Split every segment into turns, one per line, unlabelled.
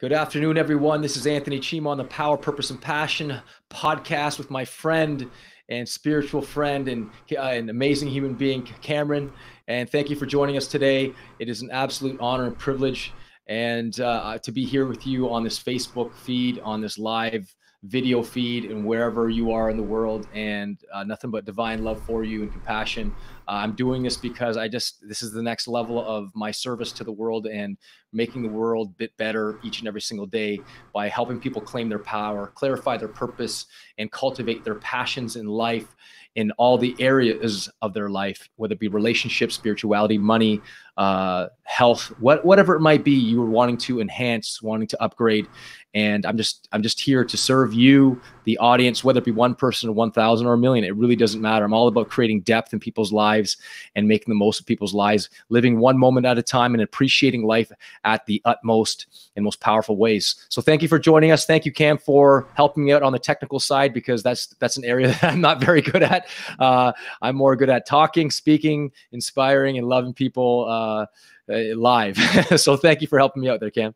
Good afternoon, everyone. This is Anthony Cheam on the Power, Purpose, and Passion podcast with my friend and spiritual friend and uh, an amazing human being, Cameron. And thank you for joining us today. It is an absolute honor and privilege and uh, to be here with you on this Facebook feed, on this live video feed and wherever you are in the world and uh, nothing but divine love for you and compassion uh, i'm doing this because i just this is the next level of my service to the world and making the world a bit better each and every single day by helping people claim their power clarify their purpose and cultivate their passions in life in all the areas of their life, whether it be relationships, spirituality, money, uh, health, what, whatever it might be, you are wanting to enhance, wanting to upgrade. And I'm just I'm just here to serve you, the audience, whether it be one person or one thousand or a million. It really doesn't matter. I'm all about creating depth in people's lives and making the most of people's lives, living one moment at a time and appreciating life at the utmost and most powerful ways. So thank you for joining us. Thank you, Cam, for helping me out on the technical side because that's that's an area that I'm not very good at. Uh, I'm more good at talking, speaking, inspiring, and loving people uh, uh live. so thank you for helping me out there, Cam.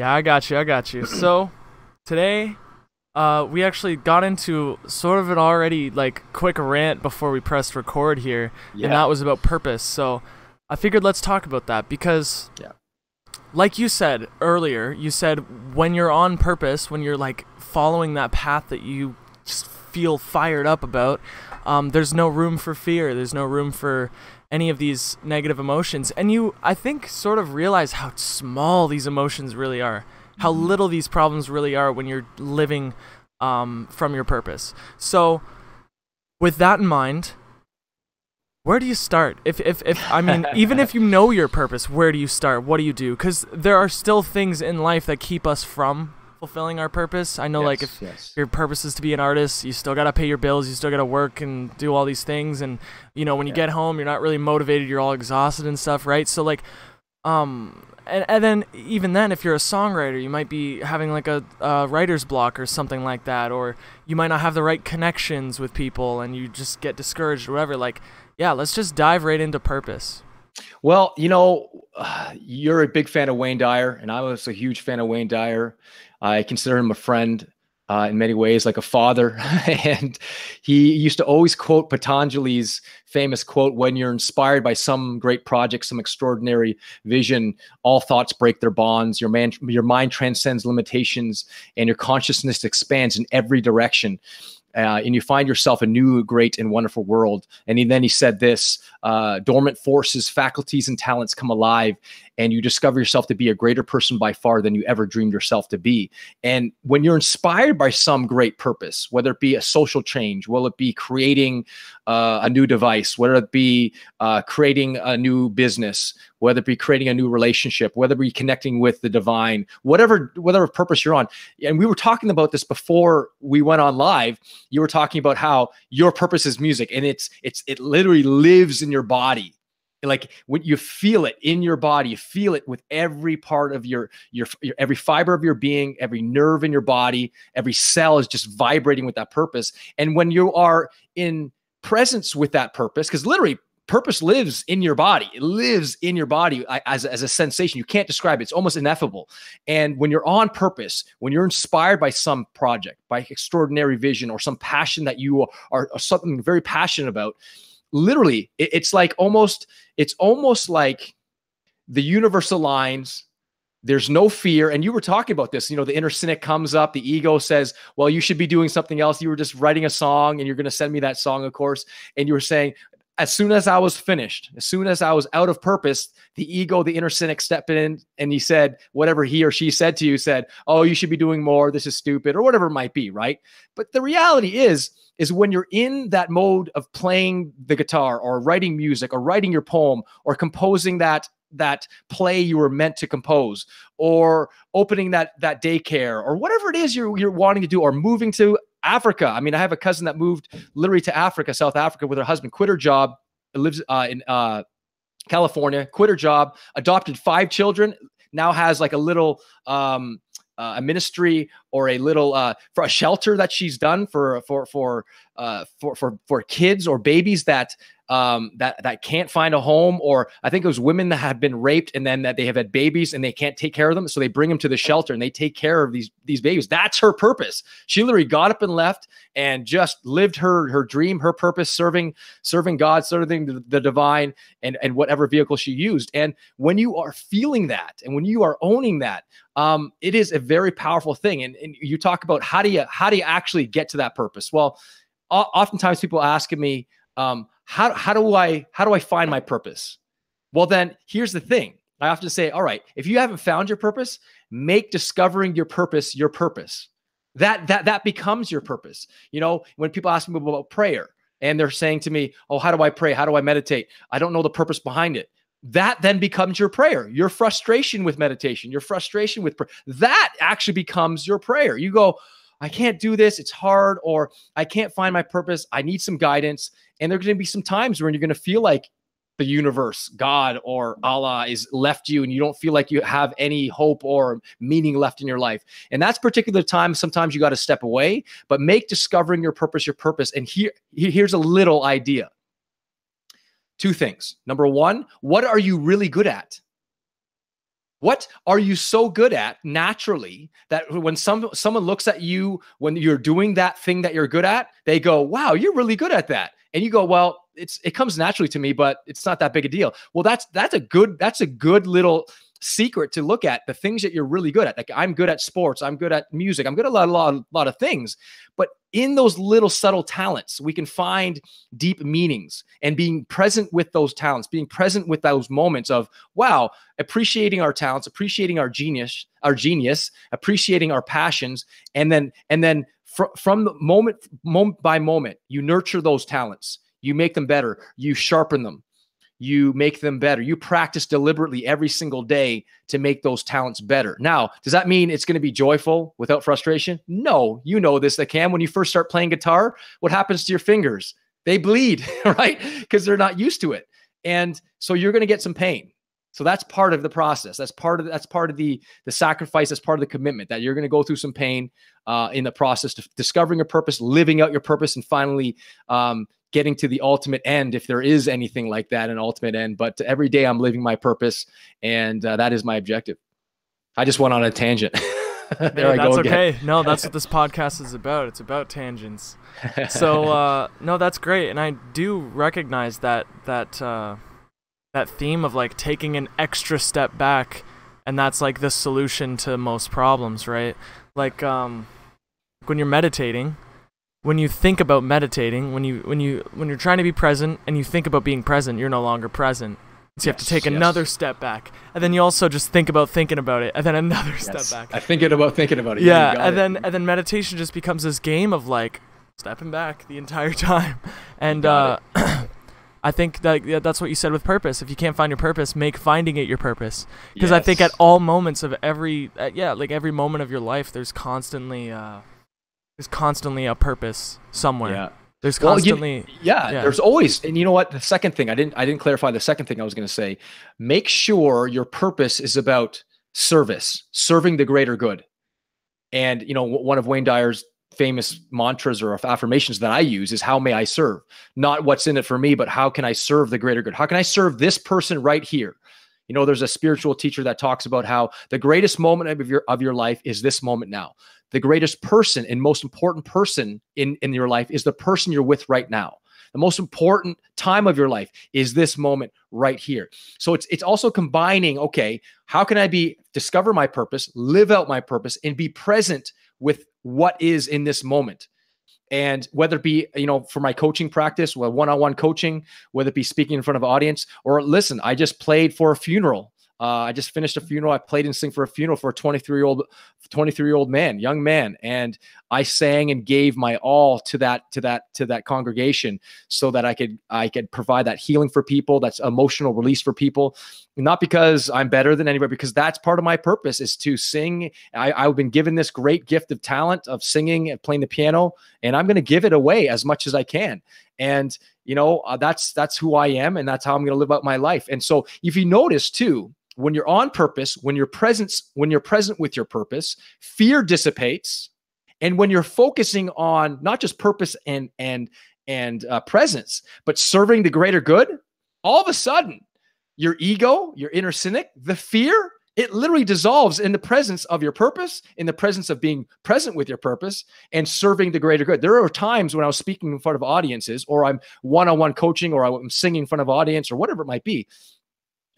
Yeah, I got you. I got you. So today, uh, we actually got into sort of an already like quick rant before we pressed record here, yeah. and that was about purpose. So I figured let's talk about that because, yeah. like you said earlier, you said when you're on purpose, when you're like following that path that you just feel fired up about, um, there's no room for fear. There's no room for any of these negative emotions. And you, I think, sort of realize how small these emotions really are, how mm-hmm. little these problems really are when you're living um, from your purpose. So, with that in mind, where do you start? If, if, if I mean, even if you know your purpose, where do you start? What do you do? Because there are still things in life that keep us from fulfilling our purpose. I know, yes, like, if yes. your purpose is to be an artist, you still got to pay your bills, you still got to work and do all these things. And, you know, when you yeah. get home, you're not really motivated, you're all exhausted and stuff, right? So, like, um, and, and then even then, if you're a songwriter, you might be having like a, a writer's block or something like that, or you might not have the right connections with people and you just get discouraged or whatever. Like, yeah, let's just dive right into purpose.
Well, you know, uh, you're a big fan of Wayne Dyer, and I was a huge fan of Wayne Dyer. I consider him a friend uh, in many ways, like a father. and he used to always quote Patanjali's famous quote when you're inspired by some great project, some extraordinary vision, all thoughts break their bonds, your, man, your mind transcends limitations, and your consciousness expands in every direction uh, and you find yourself a new, great, and wonderful world. And he, then he said this uh, dormant forces, faculties, and talents come alive, and you discover yourself to be a greater person by far than you ever dreamed yourself to be. And when you're inspired by some great purpose, whether it be a social change, will it be creating uh, a new device, whether it be uh, creating a new business, whether it be creating a new relationship, whether it be connecting with the divine, whatever whatever purpose you're on. And we were talking about this before we went on live. You were talking about how your purpose is music, and it's it's it literally lives in your body like when you feel it in your body you feel it with every part of your, your your every fiber of your being every nerve in your body every cell is just vibrating with that purpose. And when you are in presence with that purpose because literally purpose lives in your body. It lives in your body as, as a sensation. You can't describe it. It's almost ineffable. And when you're on purpose when you're inspired by some project by extraordinary vision or some passion that you are, are something very passionate about literally it, it's like almost it's almost like the universe aligns there's no fear. And you were talking about this. You know, the inner cynic comes up, the ego says, Well, you should be doing something else. You were just writing a song and you're going to send me that song, of course. And you were saying, as soon as I was finished, as soon as I was out of purpose, the ego, the inner cynic stepped in and he said, whatever he or she said to you, said, Oh, you should be doing more. This is stupid, or whatever it might be, right? But the reality is, is when you're in that mode of playing the guitar or writing music or writing your poem or composing that that play you were meant to compose or opening that that daycare or whatever it is you're you're wanting to do or moving to Africa. I mean, I have a cousin that moved literally to Africa, South Africa with her husband, quit her job, lives uh, in uh, California, quit her job, adopted five children, now has like a little um, uh, a ministry or a little uh, for a shelter that she's done for for for uh, for for for kids or babies that um, that that can't find a home, or I think it was women that have been raped and then that they have had babies and they can't take care of them, so they bring them to the shelter and they take care of these these babies. That's her purpose. She literally got up and left and just lived her her dream, her purpose, serving serving God, serving the, the divine, and and whatever vehicle she used. And when you are feeling that, and when you are owning that, um, it is a very powerful thing. And, and you talk about how do you how do you actually get to that purpose? Well, oftentimes people ask me, um, how how do I how do I find my purpose? Well, then here's the thing. I often say, all right, if you haven't found your purpose, make discovering your purpose your purpose. That that that becomes your purpose. You know, when people ask me about prayer and they're saying to me, "Oh, how do I pray? How do I meditate? I don't know the purpose behind it." that then becomes your prayer. Your frustration with meditation, your frustration with prayer, that actually becomes your prayer. You go, I can't do this. It's hard, or I can't find my purpose. I need some guidance. And there's going to be some times when you're going to feel like the universe, God, or Allah is left you and you don't feel like you have any hope or meaning left in your life. And that's particular time. Sometimes you got to step away, but make discovering your purpose your purpose. And here, here's a little idea two things. Number one, what are you really good at? What are you so good at naturally that when some someone looks at you when you're doing that thing that you're good at, they go, "Wow, you're really good at that." And you go, "Well, it's it comes naturally to me, but it's not that big a deal." Well, that's that's a good that's a good little secret to look at the things that you're really good at. Like I'm good at sports, I'm good at music, I'm good at a lot, a lot, a lot of things. But in those little subtle talents, we can find deep meanings and being present with those talents, being present with those moments of wow, appreciating our talents, appreciating our genius, our genius, appreciating our passions, and then and then fr- from the moment moment by moment, you nurture those talents. You make them better. You sharpen them you make them better. You practice deliberately every single day to make those talents better. Now, does that mean it's going to be joyful without frustration? No, you know this, that Cam. When you first start playing guitar, what happens to your fingers? They bleed, right? Because they're not used to it. And so you're going to get some pain. So that's part of the process. That's part of that's part of the the sacrifice. That's part of the commitment that you're going to go through some pain uh, in the process of discovering your purpose, living out your purpose, and finally um, getting to the ultimate end, if there is anything like that, an ultimate end. But every day I'm living my purpose, and uh, that is my objective. I just went on a tangent.
there hey, I that's go okay. No, that's what this podcast is about. It's about tangents. So uh, no, that's great, and I do recognize that that uh, that theme of like taking an extra step back, and that's like the solution to most problems, right? Like um, when you're meditating, when you think about meditating, when you when you when you're trying to be present and you think about being present, you're no longer present. So you have to take yes. another step back, and then you also just think about thinking about it, and then another yes. step back.
I thinking about thinking about it.
Yeah, yeah and it. then and then meditation just becomes this game of like stepping back the entire time, and uh, I think that yeah, that's what you said with purpose. If you can't find your purpose, make finding it your purpose. Because yes. I think at all moments of every uh, yeah, like every moment of your life, there's constantly. Uh, there's constantly a purpose somewhere. Yeah. There's constantly
well, you, yeah, yeah, there's always and you know what? The second thing I didn't I didn't clarify the second thing I was going to say. Make sure your purpose is about service serving the greater good. And you know one of Wayne Dyer's famous mantras or affirmations that I use is how may I serve? Not what's in it for me but how can I serve the greater good? How can I serve this person right here you know, there's a spiritual teacher that talks about how the greatest moment of your of your life is this moment now. The greatest person and most important person in in your life is the person you're with right now. The most important time of your life is this moment right here. So it's it's also combining, okay, how can I be discover my purpose, live out my purpose and be present with what is in this moment? And whether it be you know for my coaching practice one-on-one coaching whether it be speaking in front of audience or listen i just played for a funeral uh, I just finished a funeral. I played and sing for a funeral for a 23 year old, 23 year old man, young man, and I sang and gave my all to that to that to that congregation so that I could I could provide that healing for people, that's emotional release for people. Not because I'm better than anybody, because that's part of my purpose is to sing. I, I've been given this great gift of talent of singing and playing the piano, and I'm going to give it away as much as I can. And you know uh, that's that's who I am, and that's how I'm going to live out my life. And so if you notice too when you're on purpose, when you're present, when you're present with your purpose, fear dissipates. And when you're focusing on not just purpose and and and uh, presence, but serving the greater good, all of a sudden, your ego, your inner cynic, the fear, it literally dissolves in the presence of your purpose, in the presence of being present with your purpose and serving the greater good. There are times when I was speaking in front of audiences, or I'm one on one coaching, or I'm singing in front of audience, or whatever it might be,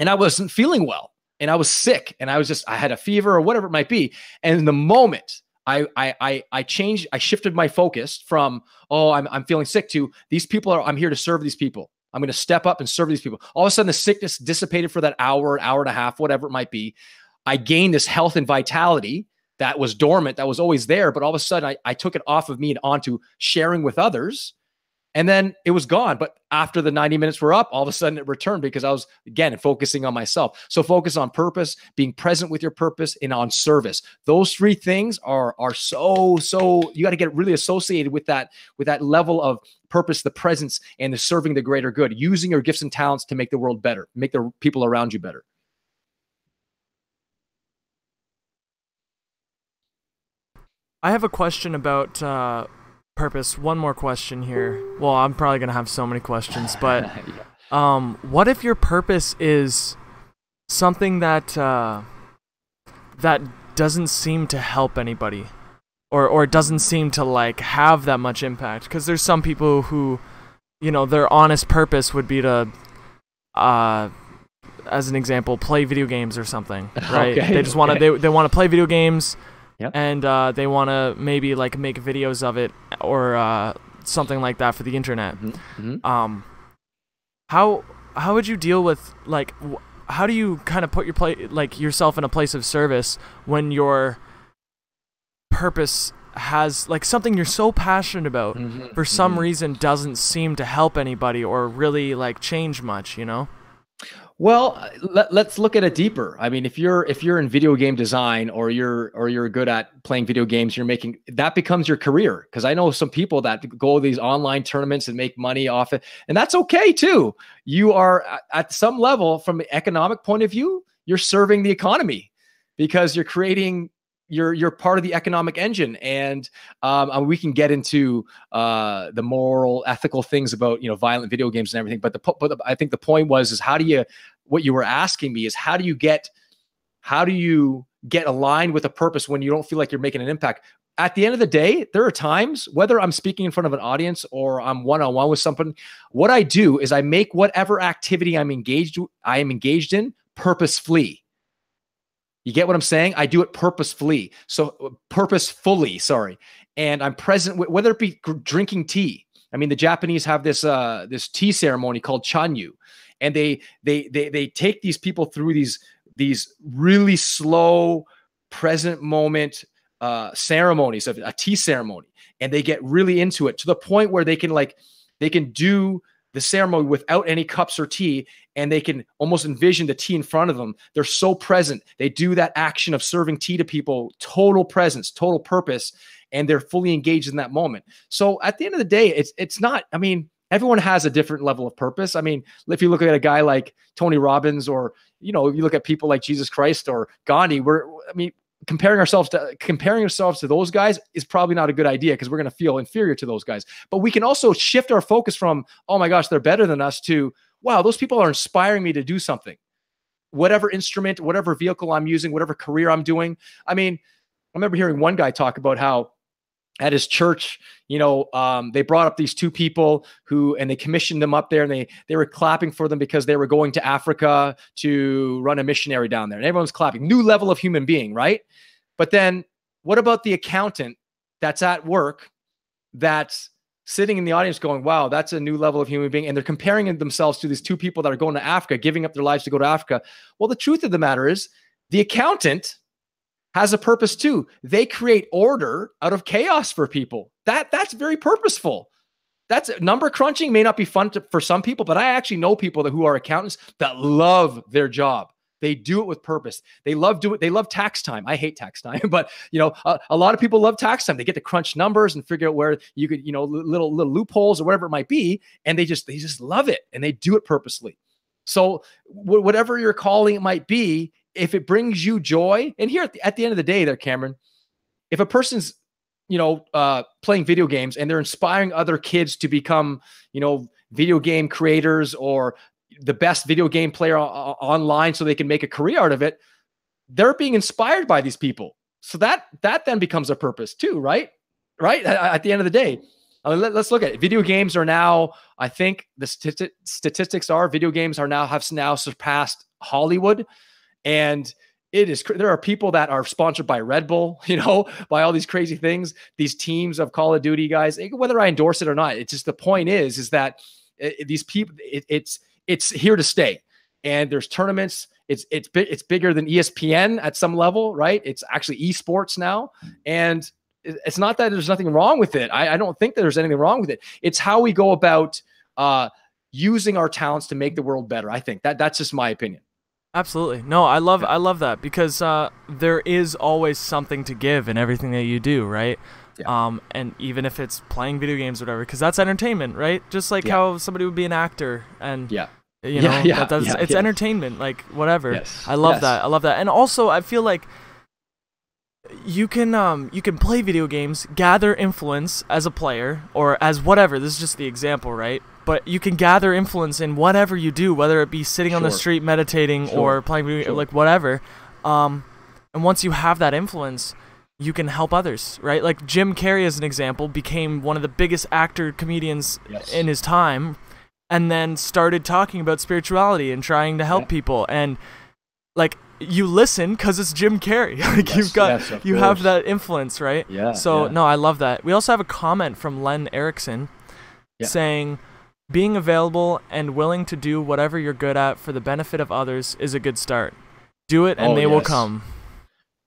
and I wasn't feeling well and I was sick and I was just, I had a fever or whatever it might be. And in the moment, I, I, I, changed, I shifted my focus from, oh, I'm, I'm feeling sick to these people are, I'm here to serve these people. I'm going to step up and serve these people. All of a sudden, the sickness dissipated for that hour, hour and a half, whatever it might be. I gained this health and vitality that was dormant, that was always there. But all of a sudden, I, I took it off of me and onto sharing with others. And then it was gone. But after the 90 minutes were up, all of a sudden it returned because I was, again, focusing on myself. So focus on purpose, being present with your purpose, and on service. Those three things are, are so, so, you got to get really associated with that, with that level of purpose, the presence, and the serving the greater good, using your gifts and talents to make the world better, make the people around you better.
I have a question about uh, purpose. One more question here. Well, I'm probably gonna have so many questions, but um, what if your purpose is something that uh, that doesn't seem to help anybody, or or doesn't seem to like have that much impact? Because there's some people who, you know, their honest purpose would be to, uh, as an example, play video games or something, right? Okay, they just want to they they want to play video games Yep. And uh, they want to maybe like make videos of it or uh, something like that for the internet. Mm-hmm. mm-hmm. Um, how how would you deal with like how do you kind of put your play like yourself in a place of service when your purpose has like something you're so passionate about mm-hmm. for some mm-hmm. reason doesn't seem to help anybody or really like change much, you know?
Well, uh, let, us look at it deeper. I mean, if you're if you're in video game design or you're or you're good at playing video games, you're making that becomes your career. Because I know some people that go to these online tournaments and make money off it, and that's okay too. You are at some level, from an economic point of view, you're serving the economy because you're creating you're you're part of the economic engine. And um, we can get into uh, the moral ethical things about you know violent video games and everything. But the but i think the point was is how do you what you were asking me is how do you get how do you get aligned with a purpose when you don't feel like you're making an impact? At the end of the day there are times whether i'm speaking in front of an audience or i'm one-on-one with someone what i do is i make whatever activity i'm engaged i am engaged in purposefully you get what I'm saying? I do it purposefully. So uh, purposefully, sorry. And I'm present with, whether it be drinking tea. I mean, the Japanese have this uh this tea ceremony called chanoyu, and they they they they take these people through these these really slow present moment uh ceremonies of a tea ceremony, and they get really into it to the point where they can like they can do the ceremony without any cups or tea and they can almost envision the tea in front of them. They're so present. They do that action of serving tea to people, total presence, total purpose, and they're fully engaged in that moment. So at the end of the day, it's it's not, I mean, everyone has a different level of purpose. I mean, if you look at a guy like Tony Robbins or you know, if you look at people like Jesus Christ or Gandhi, we're I mean, comparing ourselves to comparing ourselves to those guys is probably not a good idea because we're going to feel inferior to those guys. But we can also shift our focus from, oh my gosh, they're better than us to, wow, those people are inspiring me to do something. Whatever instrument, whatever vehicle I'm using, whatever career I'm doing. I mean, I remember hearing one guy talk about how at his church, you know, um, they brought up these two people who, and they commissioned them up there, and they they were clapping for them because they were going to Africa to run a missionary down there, and everyone's clapping. New level of human being, right? But then, what about the accountant that's at work, that's sitting in the audience going, wow, that's a new level of human being. And they're comparing themselves to these two people that are going to Africa, giving up their lives to go to Africa. Well, the truth of the matter is, the accountant has a purpose too. They create order out of chaos for people. That that's very purposeful. That's number crunching may not be fun to, for some people, but I actually know people that who are accountants that love their job. They do it with purpose. They love do it. They love tax time. I hate tax time, but you know, a, a, lot of people love tax time. They get to crunch numbers and figure out where you could, you know, little little loopholes or whatever it might be, and they just they just love it and they do it purposely. So whatever your calling it might be, if it brings you joy, and here at the, at the end of the day, there, Cameron, if a person's you know, uh, playing video games and they're inspiring other kids to become, you know, video game creators or the best video game player o- online so they can make a career out of it, they're being inspired by these people. So that that then becomes a purpose too, right? Right? At, at the end of the day. Uh, let, us look at it. Video games are now, I think the stati- statistics are video games are now have now surpassed Hollywood. And it is there are people that are sponsored by Red Bull, you know, by all these crazy things. These teams of Call of Duty guys, eh, whether I endorse it or not, it's just the point is is that it, eh, these people, it, it's it's here to stay. And there's tournaments. It's it's it's bigger than ESPN at some level, right? It's actually esports now, and it's not that there's nothing wrong with it. I, I don't think that there's anything wrong with it. It's how we go about uh, using our talents to make the world better. I think that that's just my opinion.
Absolutely. No, I love I love that because uh, there is always something to give in everything that you do, right? Yeah. Um, and even if it's playing video games or whatever, because that's entertainment, right? Just like yeah. how somebody would be an actor and
yeah.
You know, yeah, yeah, that, it's entertainment, like whatever. Yes. I love yes. that. I love that. And also, I feel like you can um you can play video games, gather influence as a player or as whatever. This is just the example, right? But you can gather influence in whatever you do, whether it be sitting sure. on the street meditating sure. or playing sure. like whatever. Um, and once you have that influence, you can help others, right? Like Jim Carrey, as an example, became one of the biggest actor comedians yes. in his time, and then started talking about spirituality and trying to help yeah. people. And like you listen because it's Jim Carrey. like yes, you've got yes, you course. have that influence, right?
Yeah.
So
yeah.
no, I love that. We also have a comment from Len Erickson yeah. saying being available and willing to do whatever you're good at for the benefit of others is a good start. Do it and oh, they yes. will come.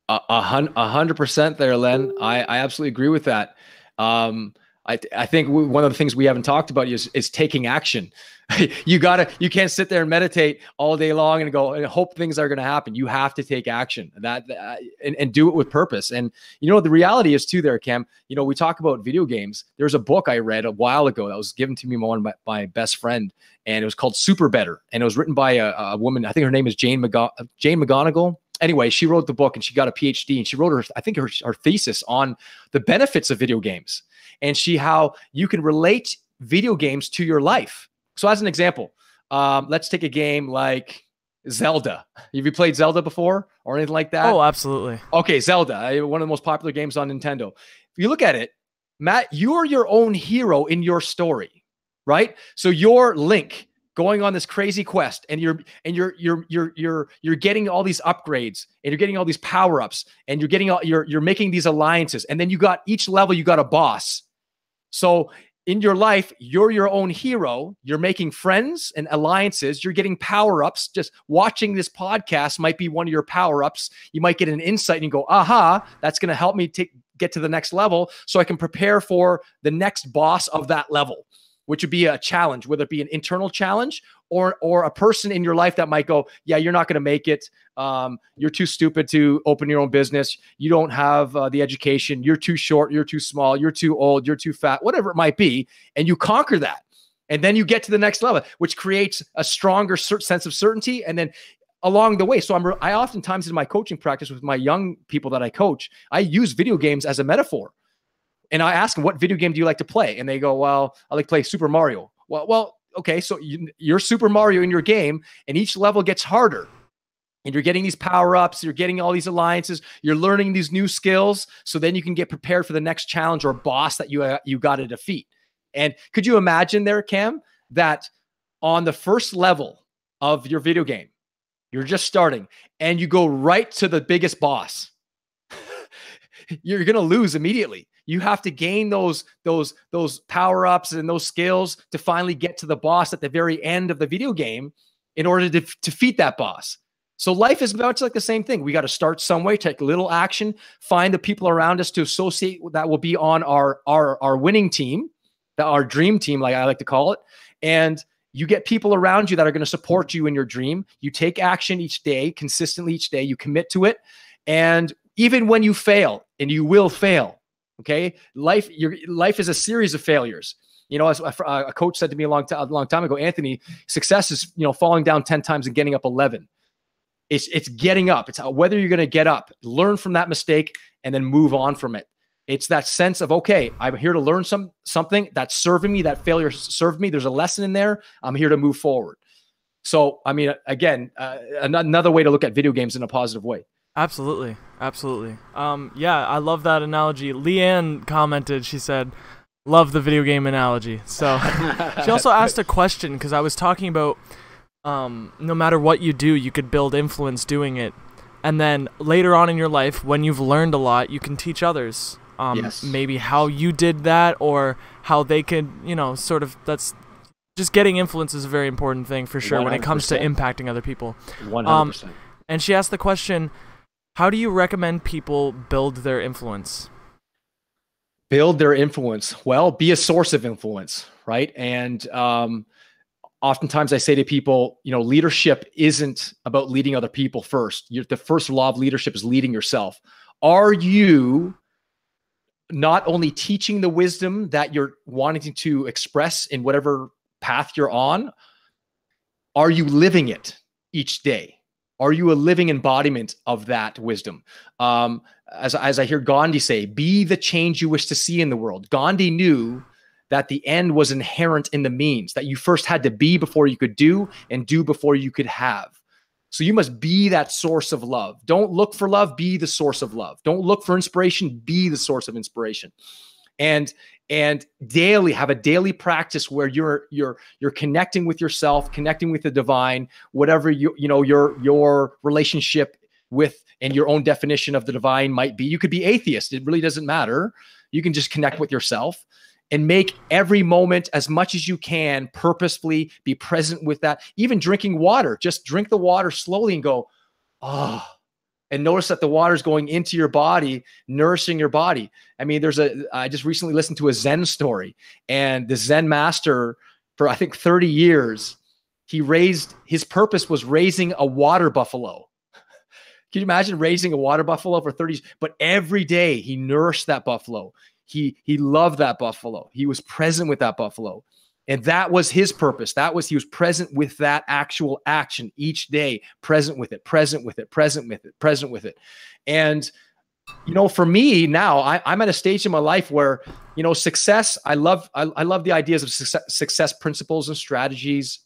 A, a, hundred percent there, Len. I, I absolutely agree with that. Um, I, I think one of the things we haven't talked about is, is taking action. you gotta, you can't sit there and meditate all day long and go and hope things are going to happen. You have to take action that, that and, and do it with purpose. And you know, the reality is too there, Cam, you know, we talk about video games. There's a book I read a while ago that was given to me by one of my, my best friend and it was called SuperBetter. And it was written by a, a woman. I think her name is Jane, McGo- Jane McGonigal anyway, she wrote the book and she got a PhD and she wrote her, I think her, her thesis on the benefits of video games and she how you can relate video games to your life. So, as an example, um, let's take a game like Zelda. Have you played Zelda before or anything like that?
Oh, absolutely.
Okay, Zelda, one of the most popular games on Nintendo. If you look at it, Matt, you're your own hero in your story, right? So, you're Link going on this crazy quest and you're and you're you're you're you're you're getting all these upgrades and you're getting all these power-ups and you're getting all you're you're making these alliances and then you got each level you got a boss so in your life, you're your own hero. You're making friends and alliances. You're getting power ups. Just watching this podcast might be one of your power ups. You might get an insight and you go, aha, that's going to help me take, get to the next level so I can prepare for the next boss of that level which would be a challenge, whether it be an internal challenge or or a person in your life that might go, yeah, you're not going to make it. Um, you're too stupid to open your own business. You don't have uh, the education. You're too short. You're too small. You're too old. You're too fat. Whatever it might be, and you conquer that, and then you get to the next level, which creates a stronger sense of certainty, and then along the way. So I'm I oftentimes in my coaching practice with my young people that I coach, I use video games as a metaphor. And I ask them, what video game do you like to play? And they go, well, I like to play Super Mario. Well, well, okay, so you, you're Super Mario in your game, and each level gets harder. And you're getting these power ups, you're getting all these alliances, you're learning these new skills, so then you can get prepared for the next challenge or boss that you uh, you got to defeat. And could you imagine there, Cam, that on the first level of your video game, you're just starting, and you go right to the biggest boss? you're going to lose immediately you have to gain those those those power ups and those skills to finally get to the boss at the very end of the video game in order to defeat that boss. So life is much like the same thing. We got to start some way take a little action find the people around us to associate that will be on our our our winning team our dream team like i like to call it. And you get people around you that are going to support you in your dream. You take action each day consistently each day. You commit to it. And even when you fail and you will fail Okay, life your life is a series of failures. You know, as a, coach said to me a long, a long time ago, Anthony, success is you know falling down ten times and getting up eleven. It's it's getting up. It's whether you're going to get up, learn from that mistake, and then move on from it. It's that sense of okay, I'm here to learn some something that's serving me. That failure served me. There's a lesson in there. I'm here to move forward. So, I mean, again, uh, another way to look at video games in a positive way.
Absolutely, absolutely. Um, yeah, I love that analogy. Leanne commented. She said, "Love the video game analogy." So, she also asked a question because I was talking about um, no matter what you do, you could build influence doing it. And then later on in your life, when you've learned a lot, you can teach others. Um, yes. Maybe how you did that or how they could, you know, sort of that's just getting influence is a very important thing for sure 100%. when it comes to impacting other people.
100%. Um,
and she asked the question How do you recommend people build their influence?
Build their influence. Well, be a source of influence, right? And, um, oftentimes I say to people, you know, leadership isn't about leading other people first. You're, the first law of leadership is leading yourself. Are you not only teaching the wisdom that you're wanting to express in whatever path you're on, are you living it each day? Are you a living embodiment of that wisdom? Um, as, as I hear Gandhi say, be the change you wish to see in the world. Gandhi knew that the end was inherent in the means, that you first had to be before you could do and do before you could have. So you must be that source of love. Don't look for love, be the source of love. Don't look for inspiration, be the source of inspiration. And and daily have a daily practice where you're you're you're connecting with yourself, connecting with the divine, whatever you you know your your relationship with and your own definition of the divine might be. You could be atheist, it really doesn't matter. You can just connect with yourself and make every moment as much as you can purposefully be present with that. Even drinking water, just drink the water slowly and go, oh, and notice that the water is going into your body, nourishing your body. I mean, there's a, I just recently listened to a Zen story, and the Zen master, for I think 30 years, he raised, his purpose was raising a water buffalo. Can you imagine raising a water buffalo for 30 But every day he nourished that buffalo. He he loved that buffalo. He was present with that buffalo. And that was his purpose. That was he was present with that actual action each day, present with it, present with it, present with it, present with it. And you know, for me now, I, am at a stage in my life where, you know, success. I love, I, I love the ideas of success, success principles and strategies,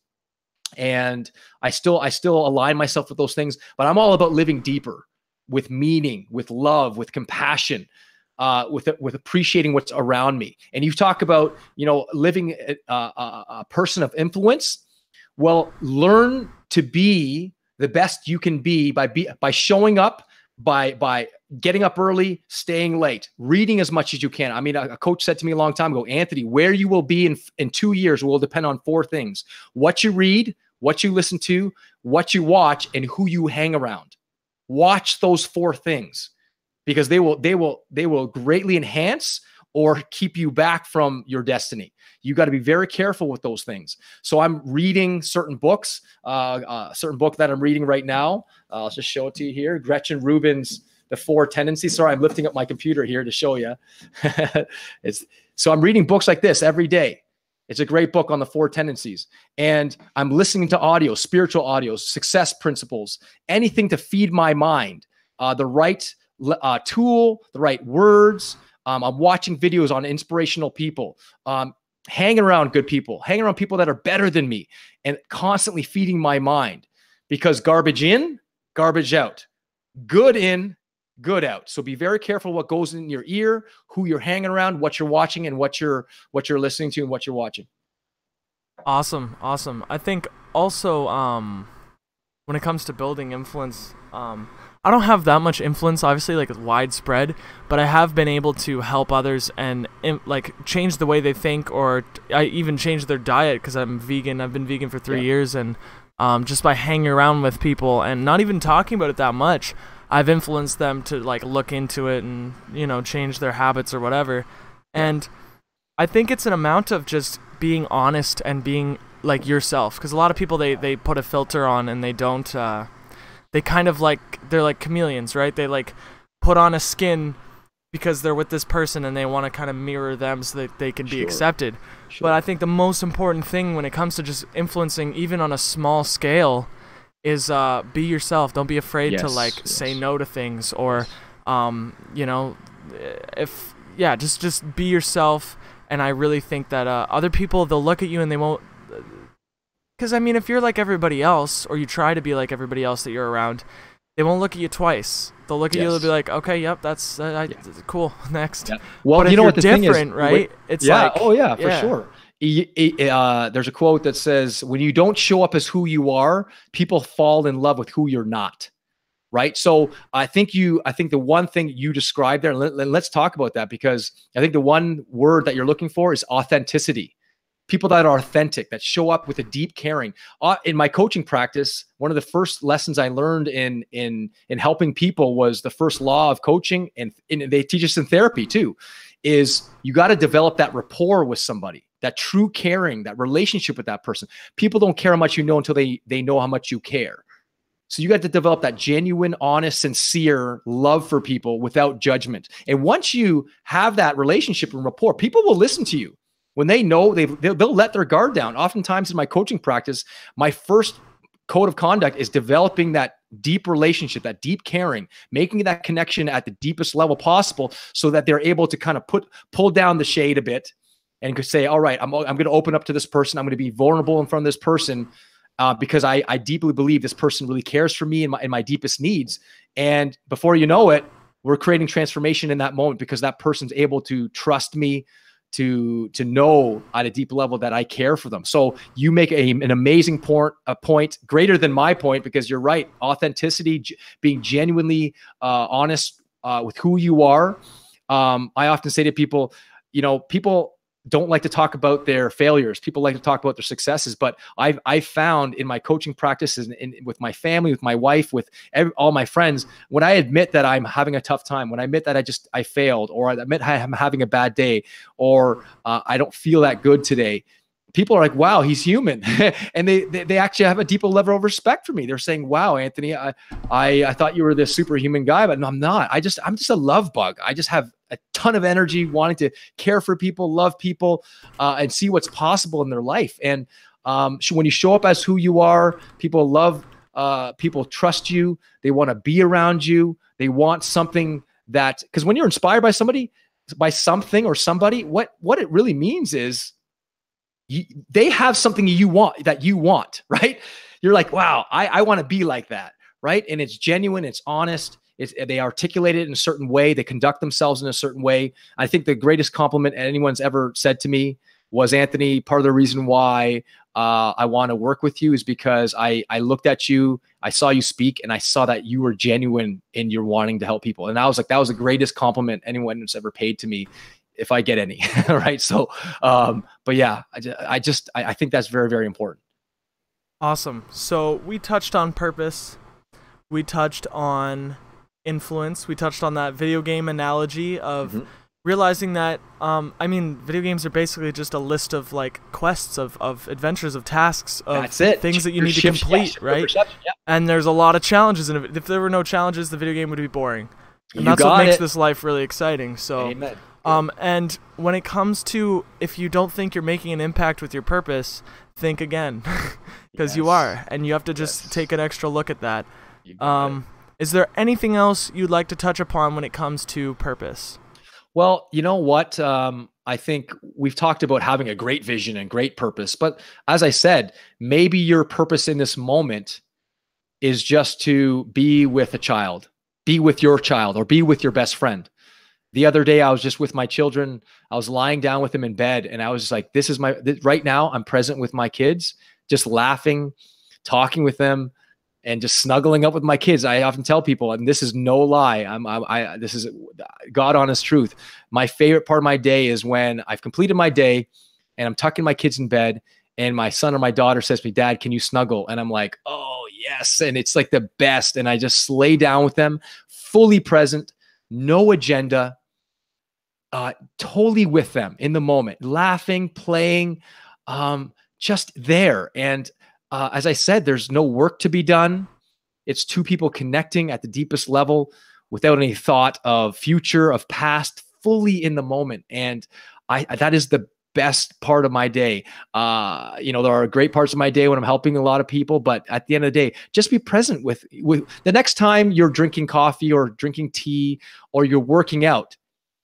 and I still, I still align myself with those things. But I'm all about living deeper, with meaning, with love, with compassion, uh, with with appreciating what's around me. And you talk about you know living a, a, a person of influence. Well, learn to be the best you can be by be, by showing up, by by getting up early, staying late, reading as much as you can. I mean, a, a, coach said to me a long time ago, Anthony, where you will be in in two years will depend on four things: what you read, what you listen to, what you watch, and who you hang around. Watch those four things because they will they will they will greatly enhance or keep you back from your destiny. You got to be very careful with those things. So I'm reading certain books. Uh, uh, certain book that I'm reading right now. Uh, I'll just show it to you here. Gretchen Rubin's The Four Tendencies. Sorry, I'm lifting up my computer here to show you. it's so I'm reading books like this every day. It's a great book on the four tendencies. And I'm listening to audio, spiritual audios, success principles, anything to feed my mind. Uh, the right uh, tool, the right words. Um, I'm watching videos on inspirational people, um, hanging around good people, hanging around people that are better than me, and constantly feeding my mind because garbage in, garbage out, good in, good out. So be very careful what goes in your ear, who you're hanging around, what you're watching, and what you're what you're listening to and what you're watching.
Awesome, awesome. I think also um, when it comes to building influence, um, I don't have that much influence, obviously, like widespread, but I have been able to help others and like change the way they think, or I even change their diet because I'm vegan. I've been vegan for three yeah. years, and um, just by hanging around with people and not even talking about it that much, I've influenced them to like look into it and you know change their habits or whatever. And I think it's an amount of just being honest and being like yourself, because a lot of people they they put a filter on and they don't. Uh, they kind of like they're like chameleons, right? They like put on a skin because they're with this person and they want to kind of mirror them so that they can be accepted. Sure. But I think the most important thing when it comes to just influencing, even on a small scale, is uh, be yourself. Don't be afraid yes, to like yes. say no to things or, um, you know, if yeah, just just be yourself. And I really think that uh, other people they'll look at you and they won't. Because I mean, if you're like everybody else, or you try to be like everybody else that you're around, they won't look at you twice. They'll look at yes. you. They'll be like, "Okay, yep, that's uh, I, yeah. cool. Next." Yeah.
Well,
but
you know what
the different, thing is, right?
It's yeah, like, oh yeah, for yeah. sure. Uh, there's a quote that says, "When you don't show up as who you are, people fall in love with who you're not." Right. So I think you, I think the one thing you described there, let, let's talk about that because I think the one word that you're looking for is authenticity people that are authentic, that show up with a deep caring. Uh, in my coaching practice, one of the first lessons I learned in in in helping people was the first law of coaching, and, and they teach us in therapy too. Is you got to develop that rapport with somebody, that true caring, that relationship with that person. People don't care how much you know until they they know how much you care. So you got to develop that genuine, honest, sincere love for people without judgment. And once you have that relationship and rapport, people will listen to you when they know they they'll let their guard down. Oftentimes in my coaching practice, my first code of conduct is developing that deep relationship, that deep caring, making that connection at the deepest level possible so that they're able to kind of put pull down the shade a bit and could say, all right, I'm, I'm going to open up to this person. I'm going to be vulnerable in front of this person uh, because I, I deeply believe this person really cares for me and my, and my deepest needs. And before you know it, we're creating transformation in that moment because that person's able to trust me, to to know at a deep level that I care for them. So you make a, an amazing point, a point greater than my point because you're right. Authenticity, being genuinely uh, honest uh, with who you are. Um, I often say to people, you know, people don't like to talk about their failures. People like to talk about their successes. But I've I found in my coaching practices and, and with my family, with my wife, with every, all my friends, when I admit that I'm having a tough time, when I admit that I just I failed, or I admit I'm having a bad day, or uh, I don't feel that good today, people are like, wow, he's human. and they, they, they actually have a deeper level of respect for me. They're saying, wow, Anthony, I, I, I thought you were this superhuman guy, but I'm not. I just, I'm just a love bug. I just have a ton of energy wanting to care for people, love people, uh, and see what's possible in their life. And um, when you show up as who you are, people love, uh, people trust you. They want to be around you. They want something that, because when you're inspired by somebody, by something or somebody, what what it really means is you, they have something you want that you want, right? You're like, wow, I, I want to be like that, right? And it's genuine, it's honest, it's, they articulate it in a certain way, they conduct themselves in a certain way. I think the greatest compliment anyone's ever said to me was Anthony. Part of the reason why uh, I want to work with you is because I I looked at you, I saw you speak, and I saw that you were genuine in your wanting to help people. And I was like, that was the greatest compliment anyone has ever paid to me if I get any, right? So, um, but yeah, I just, I just, I, I think that's very, very important.
Awesome. So we touched on purpose. We touched on influence. We touched on that video game analogy of mm-hmm. realizing that, um, I mean, video games are basically just a list of like quests of, of adventures of tasks of things that you need to complete, right? Yeah. And there's a lot of challenges. And if there were no challenges, the video game would be boring. And you that's what makes it. this life really exciting. So, Amen. Um, and when it comes to if you don't think you're making an impact with your purpose, think again, because yes. you are, and you have to just yes. take an extra look at that. Um, is there anything else you'd like to touch upon when it comes to purpose?
Well, you know what? Um, I think we've talked about having a great vision and great purpose, but as I said, maybe your purpose in this moment is just to be with a child, be with your child, or be with your best friend the other day i was just with my children i was lying down with them in bed and i was just like this is my right now i'm present with my kids just laughing talking with them and just snuggling up with my kids. I often tell people and this is no lie i'm, I'm i this is god honest truth. My favorite part of my day is when i've completed my day and i'm tucking my kids in bed and my son or my daughter says to me dad can you snuggle? And i'm like oh yes. And it's like the best. And i just lay down with them fully present no agenda uh, totally with them in the moment, laughing, playing, um, just there. And uh, as I said, there's no work to be done. It's two people connecting at the deepest level without any thought of future, of past, fully in the moment. And I that is the best part of my day. Uh, you know, there are great parts of my day when I'm helping a lot of people, but at the end of the day, just be present with with the next time you're drinking coffee or drinking tea or you're working out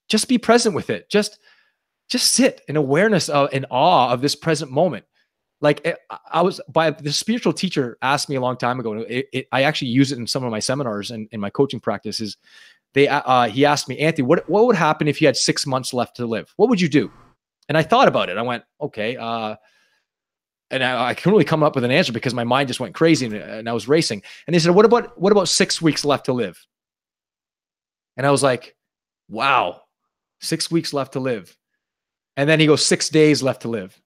just be present with it. Just just sit in awareness of in awe of this present moment. Like eh, I was by the spiritual teacher asked me a long time ago. It, it, I actually use it in some of my seminars and in my coaching practices. They uh, he asked me, Anthony, what what would happen if you had six months left to live? What would you do? And I thought about it. I went, okay. Uh, and I, I couldn't really come up with an answer because my mind just went crazy and, and I was racing. And they said, "What about what about six weeks left to live?" And I was like, "Wow, six weeks left to live." And then he goes, six days left to live.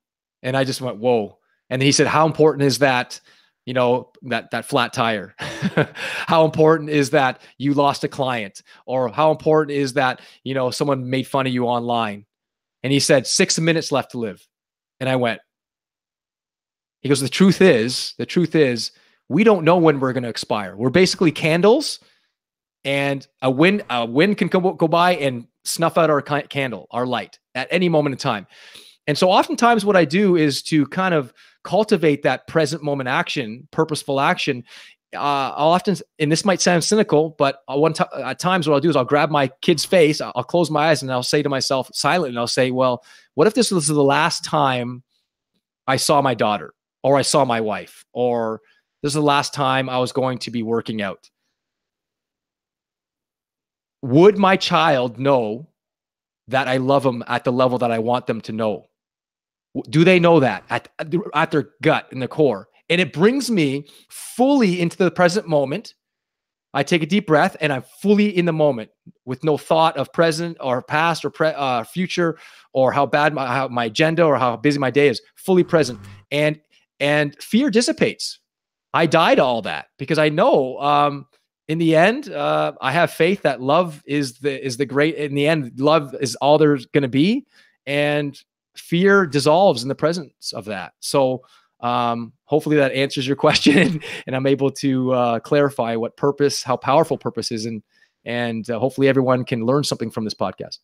And I just went, whoa. And then he said, how important is that? You know, that, that flat tire. how important is that you lost a client? Or how important is that, you know, someone made fun of you online? And he said, six minutes left to live. And I went, he goes, the truth is, the truth is, we don't know when we're going to expire. We're basically candles and a wind a wind can go, go by and snuff out our candle, our light at any moment in time. And so oftentimes what I do is to kind of cultivate that present moment action, purposeful action. Uh, I'll often, and this might sound cynical, but one at times what I'll do is I'll grab my kid's face, I'll close my eyes, and I'll say to myself, silent, and I'll say, "Well, what if this was the last time I saw my daughter, or I saw my wife, or this is the last time I was going to be working out? Would my child know that I love them at the level that I want them to know? Do they know that at, at their gut in the core? And it brings me fully into the present moment. I take a deep breath and I'm fully in the moment with no thought of present or past or pre, uh, future or how bad my, how my agenda or how busy my day is. Fully present, and and fear dissipates. I die to all that because I know um, in the end, uh, I have faith that love is the is the great. In the end, love is all there's going to be, and fear dissolves in the presence of that. So, um, hopefully, that answers your question, and I'm able to uh, clarify what purpose, how powerful purpose is, and and uh, hopefully, everyone can learn something from this podcast.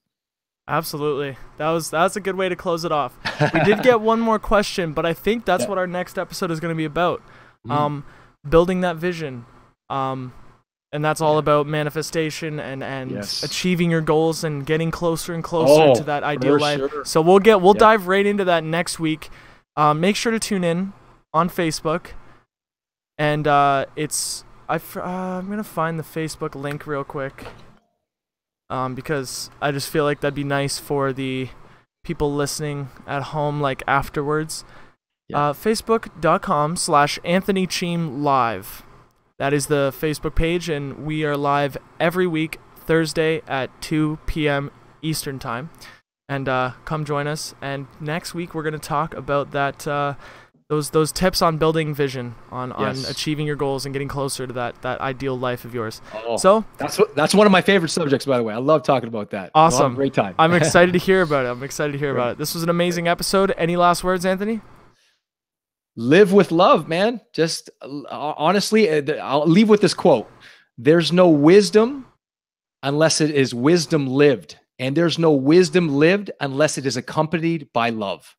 Absolutely. That was that's a good way to close it off. We did get one more question, but I think that's yeah. what our next episode is going to be about. Mm. Um, building that vision. Um, and that's all about manifestation and and yes. achieving your goals and getting closer and closer oh, to that ideal life. Sure. So we'll get we'll dive right into that next week. Um, make sure to tune in on Facebook, and uh, it's I uh, I'm gonna find the Facebook link real quick, um, because I just feel like that'd be nice for the people listening at home, like afterwards. Uh, Facebook.com slash Anthony Cheam Live. That is the Facebook page, and we are live every week, Thursday at 2 p.m. Eastern Time. And uh, come join us. And next week, we're going to talk about that. Uh, those those tips on building vision, on, yes. on achieving your goals and getting closer to that that ideal life of yours. Oh, so
that's what, that's one of my favorite subjects, by the way. I love talking about that.
Awesome,
great time.
I'm excited to hear about it. I'm excited to hear about it. This was an amazing episode. Any last words, Anthony?
Live with love, man. Just uh, honestly, uh, I'll leave with this quote There's no wisdom unless it is wisdom lived, and there's no wisdom lived unless it is accompanied by love.